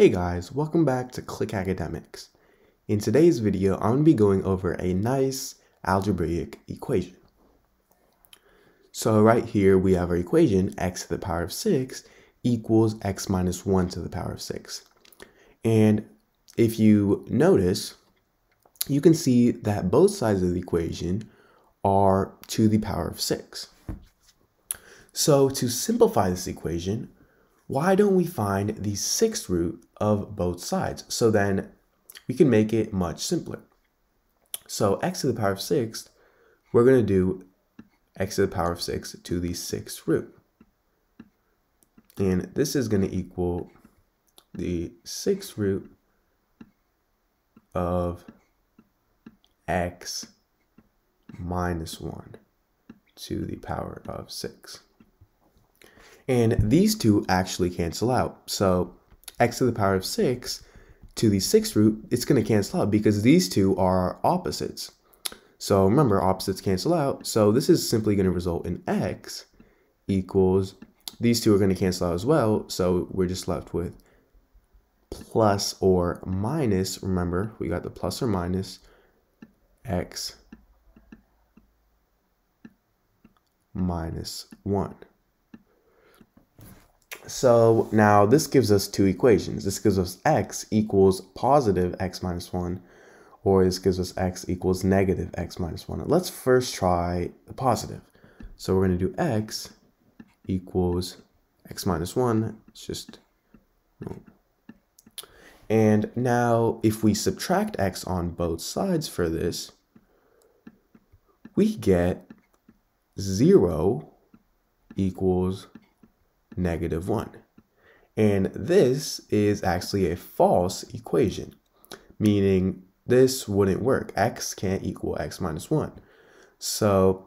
Hey guys, welcome back to Click Academics. In today's video, I'm going to be going over a nice algebraic equation. So right here, we have our equation, x to the power of 6 equals x minus 1 to the power of 6. And if you notice, you can see that both sides of the equation are to the power of 6. So to simplify this equation, why don't we find the sixth root of both sides? So then we can make it much simpler. So x to the power of 6, we're going to do x to the power of 6 to the sixth root. And this is going to equal the sixth root of x minus 1 to the power of 6. And these two actually cancel out. So x to the power of 6 to the sixth root, it's going to cancel out because these two are opposites. So remember, opposites cancel out. So this is simply going to result in x equals, these two are going to cancel out as well. So we're just left with plus or minus, remember, we got the plus or minus x minus 1. So now this gives us two equations. This gives us x equals positive x minus 1, or this gives us x equals negative x minus 1. Let's first try the positive. So we're going to do x equals x minus 1. It's just... And now if we subtract x on both sides for this, we get 0 equals negative 1. And this is actually a false equation, meaning this wouldn't work. x can't equal x minus 1. So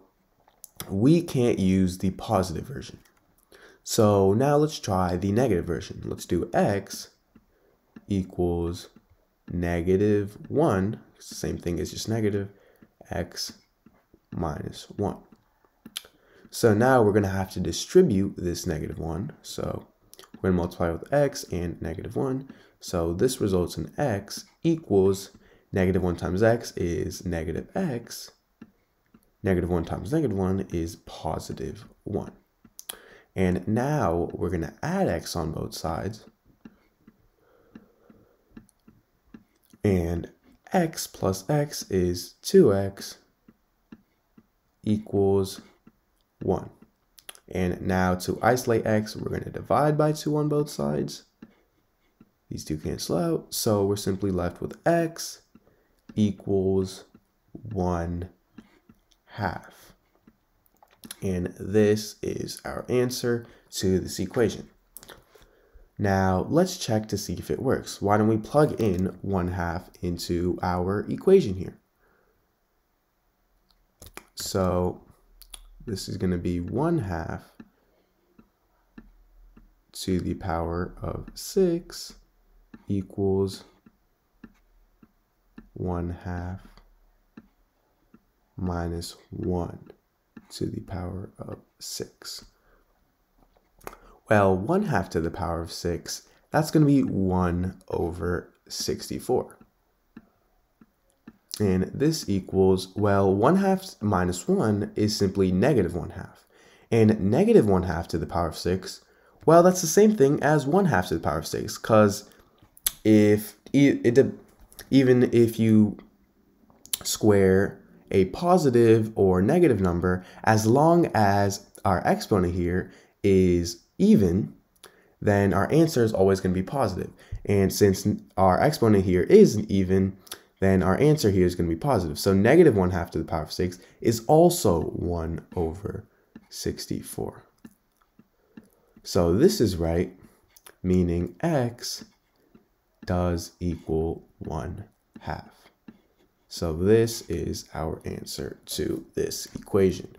we can't use the positive version. So now let's try the negative version. Let's do x equals negative 1, same thing as just negative, x minus 1. So now we're going to have to distribute this negative 1. So we're going to multiply with x and negative 1. So this results in x equals negative 1 times x is negative x. Negative 1 times negative 1 is positive 1. And now we're going to add x on both sides. And x plus x is 2x equals 1. And now to isolate x, we're going to divide by 2 on both sides. These two cancel out, so we're simply left with x equals 1 half. And this is our answer to this equation. Now, let's check to see if it works. Why don't we plug in 1 half into our equation here? So this is going to be 1 half to the power of 6 equals 1 half minus 1 to the power of 6. Well, 1 half to the power of 6, that's going to be 1 over 64. And this equals, well, 1 half minus 1 is simply negative 1 half. And negative 1 half to the power of 6, well, that's the same thing as 1 half to the power of 6. Because if it, it, even if you square a positive or negative number, as long as our exponent here is even, then our answer is always going to be positive. And since our exponent here is even, then our answer here is going to be positive. So negative 1 half to the power of 6 is also 1 over 64. So this is right, meaning x does equal 1 half. So this is our answer to this equation.